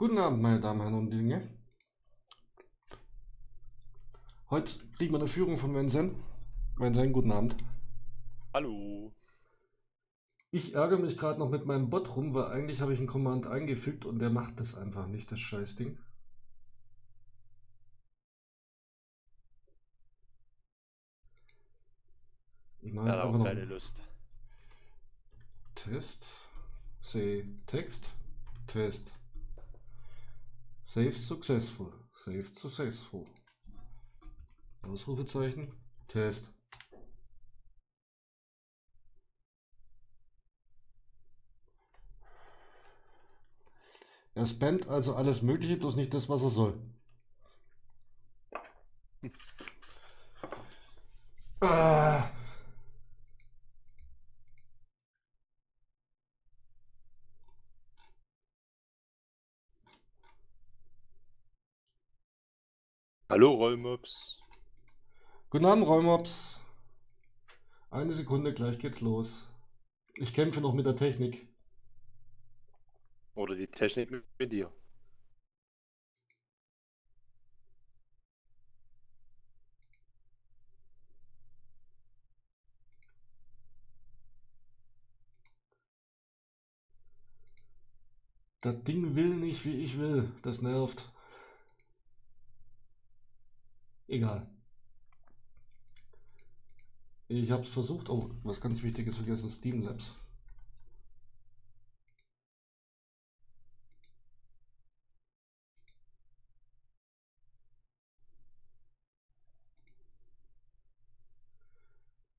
Guten Abend, meine Damen, Herren und Dinge. Heute kriegen wir eine Führung von Vincent. Vincent, guten Abend. Hallo. Ich ärgere mich gerade noch mit meinem Bot rum, weil eigentlich habe ich einen Command eingefügt und der macht das einfach nicht, das Scheißding. Ich mache jetzt Ja, einfach auch noch keine Lust. Test. Say Text. Test. Save successful. Save successful. Ausrufezeichen. Test. Er spannt also alles Mögliche, bloß nicht das, was er soll. Ah. Hallo Rollmops. Guten Abend, Räumops. Eine Sekunde, gleich geht's los. Ich kämpfe noch mit der Technik. Oder die Technik mit dir. Das Ding will nicht, wie ich will. Das nervt. Egal. Ich habe es versucht. Oh, was ganz Wichtiges vergessen: Steam Labs.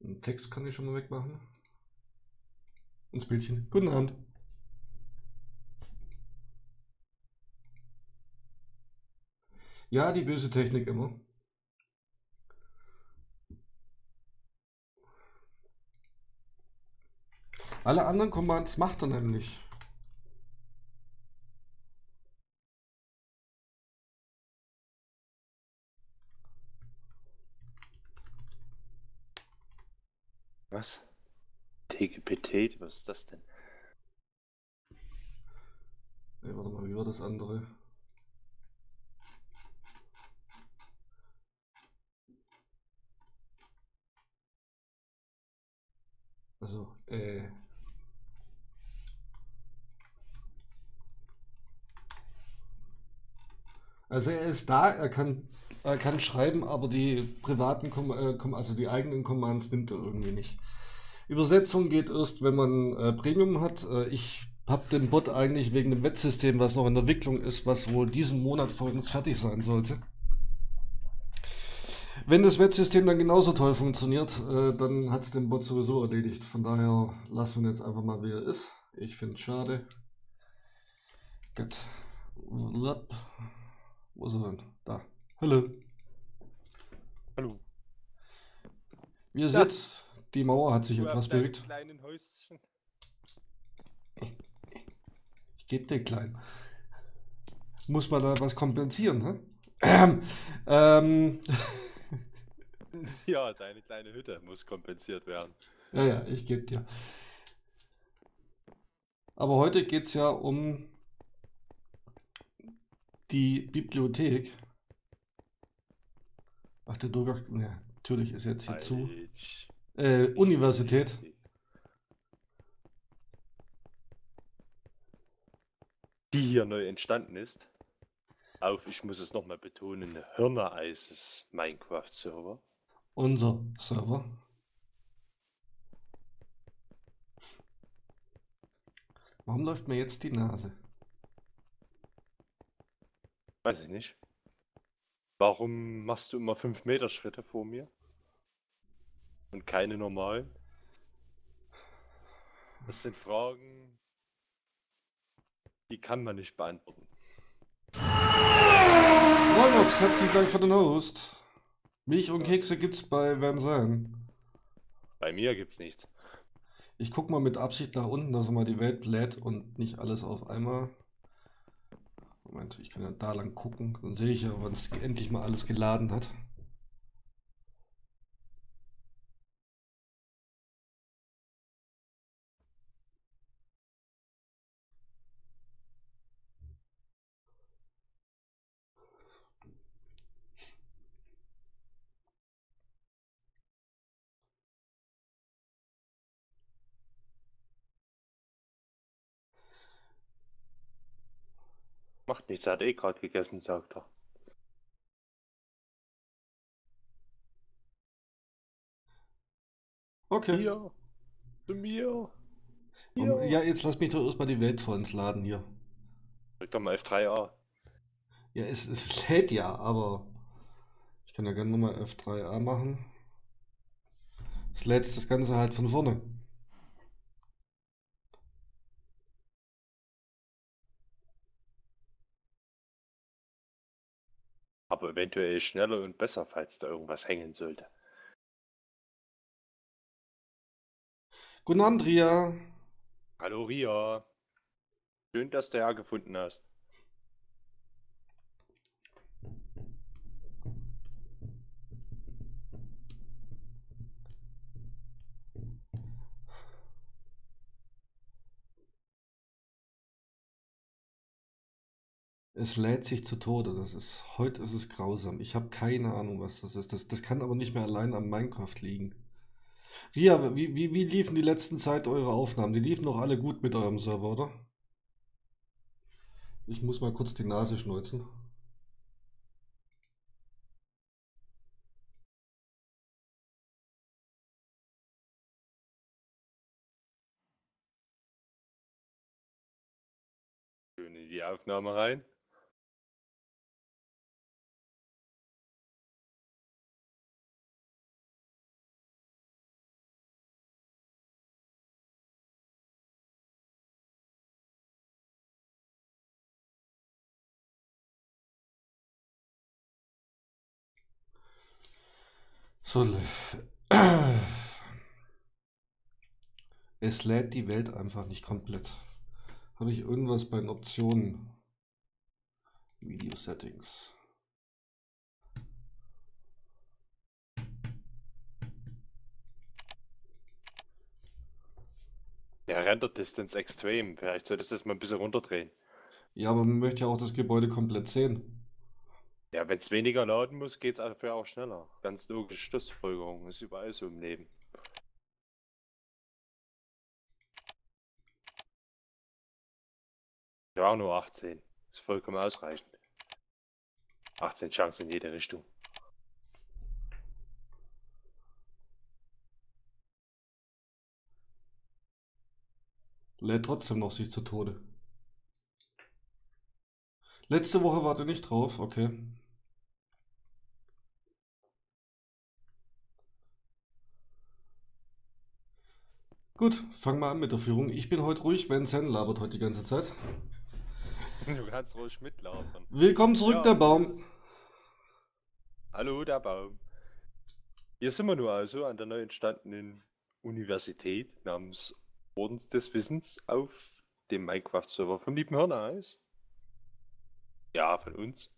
Den Text kann ich schon mal wegmachen. Und das Bildchen. Guten Abend. Ja, die böse Technik immer. Alle anderen Commands macht er nämlich. Was? TGPT? Was ist das denn? Ey, warte mal, wie war das andere? Also, äh. Also er ist da, er kann, er kann schreiben, aber die privaten, Com äh, also die eigenen Commands nimmt er irgendwie nicht. Übersetzung geht erst, wenn man äh, Premium hat. Äh, ich habe den Bot eigentlich wegen dem Wettsystem, was noch in der Entwicklung ist, was wohl diesen Monat uns fertig sein sollte. Wenn das Wettsystem dann genauso toll funktioniert, äh, dann hat es den Bot sowieso erledigt. Von daher lassen wir ihn jetzt einfach mal, wie er ist. Ich finde es schade. Gut. Wo ist er denn? Da. Hallo. Hallo. Wie ihr Ja. seht, die Mauer hat sich Du etwas bewegt. kleinen Häuschen. Ich gebe den kleinen. Muss man da was kompensieren, hä? Ähm, ähm, Ja, deine kleine Hütte muss kompensiert werden. ja, ja, ich gebe dir. Aber heute geht es ja um die Bibliothek. Ach, der Durchgang, ne, natürlich ist jetzt hier zu. Falsch. Äh, Universität. Die hier neu entstanden ist. Auf, ich muss es nochmal betonen, Hirneeises Minecraft-Server. Unser Server. Warum läuft mir jetzt die Nase? Weiß ich nicht. Warum machst du immer 5 Meter Schritte vor mir? Und keine normalen? Das sind Fragen, die kann man nicht beantworten. Rollmops, herzlichen Dank für den Host. Milch und Kekse gibt's bei Vansan. Bei mir gibt's nichts. Ich guck mal mit Absicht nach unten, dass er mal die Welt lädt und nicht alles auf einmal. Moment, ich kann ja da lang gucken. Dann sehe ich ja, wann es endlich mal alles geladen hat. Macht nichts, er hat eh gerade gegessen, sagt er. Okay. Hier, zu mir. Um, Hier. ja, jetzt lass mich doch erstmal die Welt vor uns laden hier. Drück doch mal F3A. Ja, es, es lädt ja, aber ich kann ja gerne nochmal F3A machen. Es lädt das Ganze halt von vorne. Aber eventuell schneller und besser, falls da irgendwas hängen sollte. Guten Abend, Ria. Hallo Ria. Schön, dass du hergefunden hast. Es lädt sich zu Tode. Das ist, heute ist es grausam. Ich habe keine Ahnung, was das ist. Das, das kann aber nicht mehr allein am Minecraft liegen. Ria, wie, wie, wie liefen die letzten Zeit eure Aufnahmen? Die liefen noch alle gut mit eurem Server, oder? Ich muss mal kurz die Nase schneuzen. Schön in die Aufnahme rein. So. Es lädt die Welt einfach nicht komplett. Habe ich irgendwas bei den Optionen? Video Settings. Ja, Render Distance Extreme. Vielleicht solltest du das mal ein bisschen runterdrehen. Ja, aber man möchte ja auch das Gebäude komplett sehen. Ja, wenn es weniger laden muss, geht es dafür auch schneller. Ganz logische Schlussfolgerung. Ist überall so im Leben. Ja, nur 18. Ist vollkommen ausreichend. 18 Chancen in jede Richtung. Lädt trotzdem noch sich zu Tode. Letzte Woche warte nicht drauf, okay. Gut, fang mal an mit der Führung. Ich bin heute ruhig, wenn Sen labert heute die ganze Zeit. Du kannst ruhig mitlaufen. Willkommen zurück, Ja. der Baum. Hallo, der Baum. Hier sind wir nur also an der neu entstandenen Universität namens Ordens des Wissens auf dem Minecraft-Server vom lieben Hirneis. Ja, von uns.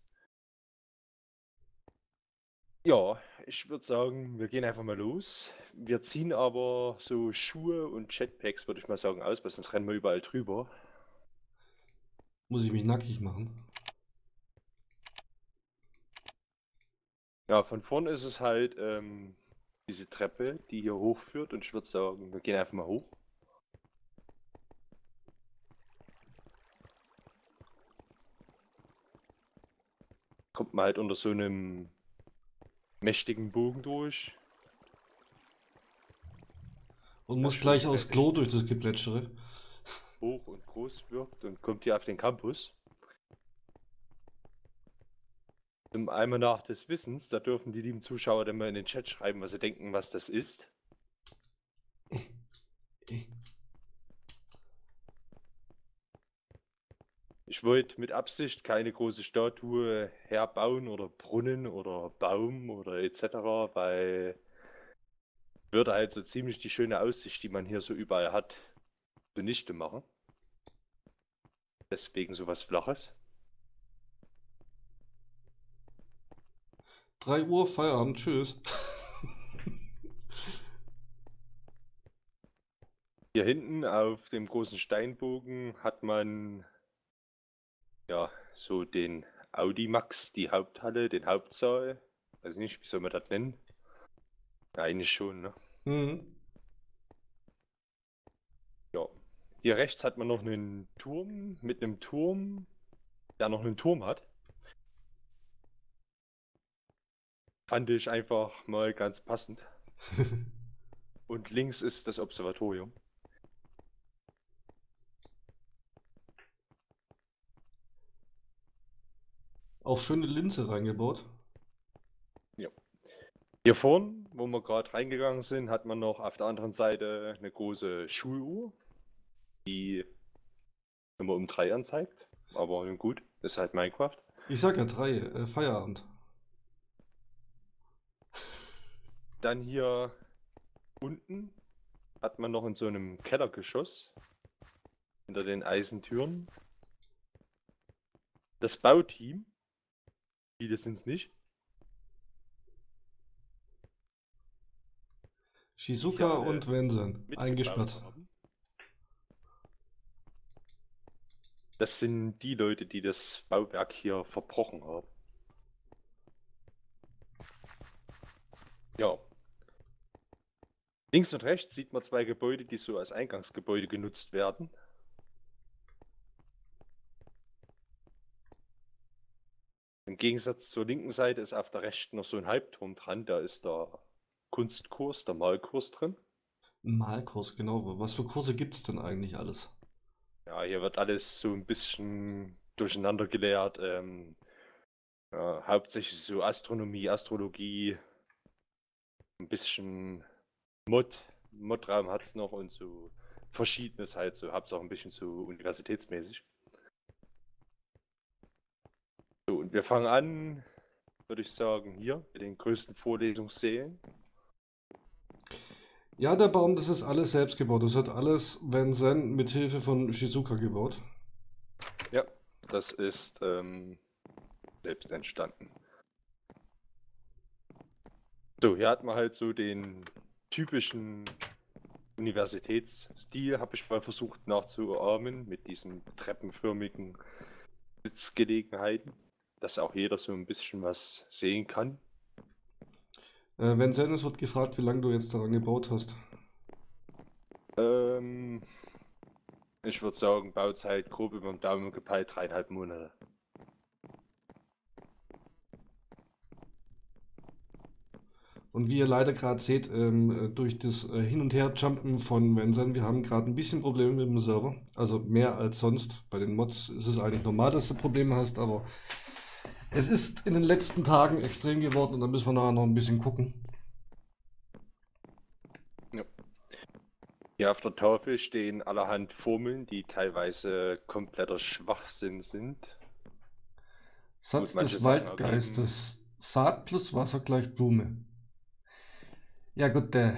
Ja, ich würde sagen, wir gehen einfach mal los. Wir ziehen aber so Schuhe und Jetpacks, würde ich mal sagen, aus, weil sonst rennen wir überall drüber. Muss ich mich nackig machen? Ja, von vorn ist es halt ähm, diese Treppe, die hier hochführt und ich würde sagen, wir gehen einfach mal hoch. Kommt man halt unter so einem mächtigen Bogen durch. Und muss gleich fertig. Klo durch das Geplätschere. hoch und groß wirkt und kommt hier auf den Campus. Zum einmal nach des Wissens, da dürfen die lieben Zuschauer dann mal in den Chat schreiben, was sie denken, was das ist. Ich wollte mit Absicht keine große Statue herbauen oder Brunnen oder Baum oder etc., weil würde halt so ziemlich die schöne Aussicht, die man hier so überall hat, zunichte machen. Deswegen sowas Flaches. 3 Uhr, Feierabend, tschüss. Hier hinten auf dem großen Steinbogen hat man ja so den Audimax, die Haupthalle, den Hauptsaal. Weiß nicht, wie soll man das nennen? Ja, eigentlich schon, ne? Mhm. Ja. Hier rechts hat man noch einen Turm mit einem Turm. der noch einen Turm hat. Fand ich einfach mal ganz passend. Und links ist das Observatorium. Auch schöne Linse reingebaut. Hier vorn, wo wir gerade reingegangen sind, hat man noch auf der anderen Seite eine große Schuluhr, die immer um drei anzeigt. Aber gut, ist halt Minecraft. Ich sag ja drei, äh, Feierabend. Dann hier unten hat man noch in so einem Kellergeschoss hinter den Eisentüren das Bauteam. Viele sind es nicht. Shizuka Ja, äh, und Wensen eingesperrt. haben. Das sind die Leute, die das Bauwerk hier verbrochen haben. Ja. Links und rechts sieht man zwei Gebäude, die so als Eingangsgebäude genutzt werden. Gegensatz zur linken Seite ist auf der rechten noch so ein Halbturm dran, da ist der Kunstkurs, der Malkurs drin. Malkurs, genau. Was für Kurse gibt es denn eigentlich alles? Ja, hier wird alles so ein bisschen durcheinander gelehrt. Ähm, ja, hauptsächlich so Astronomie, Astrologie, ein bisschen Mod, Modraum hat es noch und so verschiedenes halt so, hab's auch ein bisschen so universitätsmäßig. Wir fangen an, würde ich sagen, hier mit den größten Vorlesungssälen. Ja, der Baum, das ist alles selbst gebaut. Das hat alles Wensen mit Hilfe von Shizuka gebaut. Ja, das ist ähm, selbst entstanden. So, hier hat man halt so den typischen Universitätsstil, habe ich mal versucht nachzuahmen, mit diesen treppenförmigen Sitzgelegenheiten, dass auch jeder so ein bisschen was sehen kann. Äh, Wensen, es wird gefragt, wie lange du jetzt daran gebaut hast. Ähm, ich würde sagen, Bauzeit grob über den Daumen gepeilt, dreieinhalb Monate. Und wie ihr leider gerade seht, ähm, äh, durch das äh, Hin- und Her-Jumpen von Wensen, wir haben gerade ein bisschen Probleme mit dem Server. Also mehr als sonst. Bei den Mods ist es eigentlich normal, dass du Probleme hast, aber es ist in den letzten Tagen extrem geworden und da müssen wir nachher noch ein bisschen gucken. Hier auf der Tafel stehen allerhand Formeln, die teilweise kompletter Schwachsinn sind. Satz Gut, des Waldgeistes. Saat plus Wasser gleich Blume. Ja gut, äh,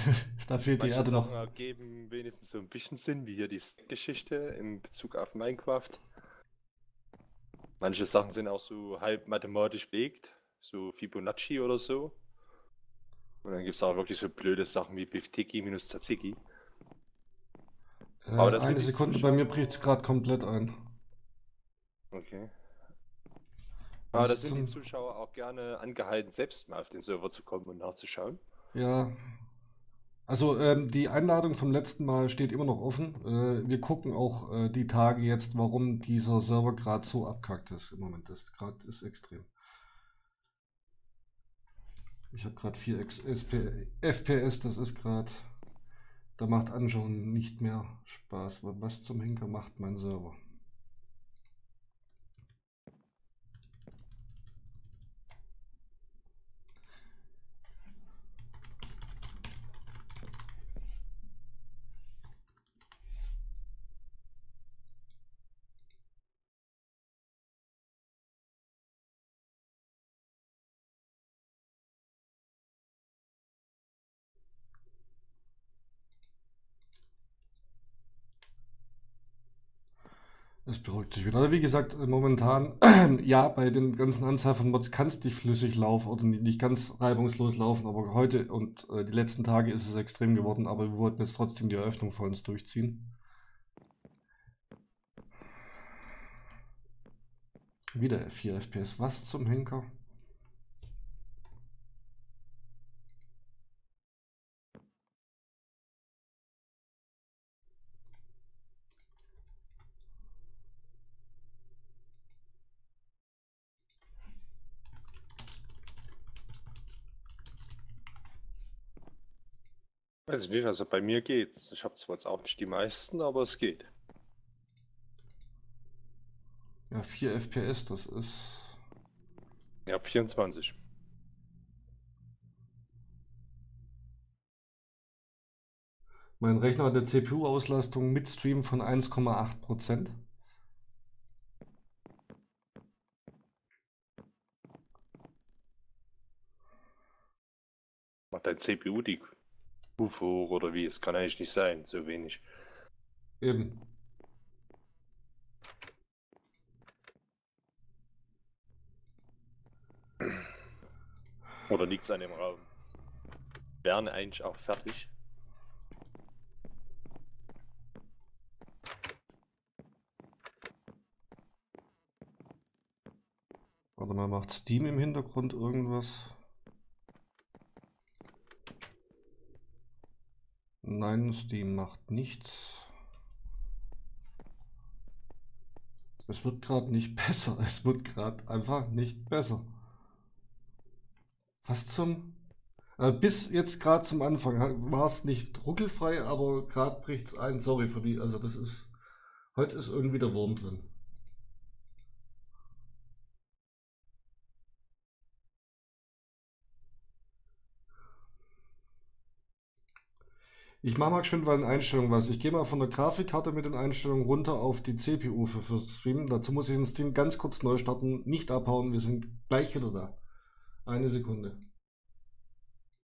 da fehlt die Erde noch. Sachen ergeben wenigstens so ein bisschen Sinn, wie hier die Geschichte in Bezug auf Minecraft. Manche Sachen sind auch so halb mathematisch belegt, so Fibonacci oder so. Und dann gibt es auch wirklich so blöde Sachen wie Biftiki minus Tzatziki. Äh, eine Sekunde, bei mir bricht es gerade komplett ein. Okay. Aber da sind die Zuschauer auch gerne angehalten, selbst mal auf den Server zu kommen und nachzuschauen. Ja. Also ähm, die Einladung vom letzten Mal steht immer noch offen. Äh, wir gucken auch äh, die Tage jetzt, warum dieser Server gerade so abkackt ist im Moment. Das gerade ist extrem. Ich habe gerade 4 X- SP FPS, das ist gerade. Da macht Anschauen nicht mehr Spaß. Was zum Henker macht mein Server? Es beruhigt sich wieder. Also wie gesagt, momentan, ja, bei den ganzen Anzahl von Mods kann es nicht flüssig laufen oder nicht nicht ganz reibungslos laufen, aber heute und äh, die letzten Tage ist es extrem geworden, aber wir wollten jetzt trotzdem die Eröffnung vor uns durchziehen. Wieder 4 FPS. Was zum Henker? Weiß ich nicht, also bei mir geht's. Ich habe zwar jetzt auch nicht die meisten, aber es geht. Ja, 4 FPS, das ist. Ja, 24. Mein Rechner hat eine CPU-Auslastung mit Stream von 1,8%. Macht dein CPU die Hoch oder wie? Es kann eigentlich nicht sein, so wenig. Eben. Oder liegt es an dem Raum? Wären eigentlich auch fertig. Warte mal, macht Steam im Hintergrund irgendwas? Nein, Steam macht nichts. Es wird gerade nicht besser. Es wird gerade einfach nicht besser. Was zum... Äh, bis jetzt gerade zum Anfang war es nicht ruckelfrei, aber gerade bricht es ein. Sorry für die. Also das ist... Heute ist irgendwie der Wurm drin. Ich mache mal geschwind bei den Einstellungen was. Ich gehe mal von der Grafikkarte mit den Einstellungen runter auf die CPU für, für Streamen. Dazu muss ich den Stream ganz kurz neu starten, nicht abhauen. Wir sind gleich wieder da. Eine Sekunde.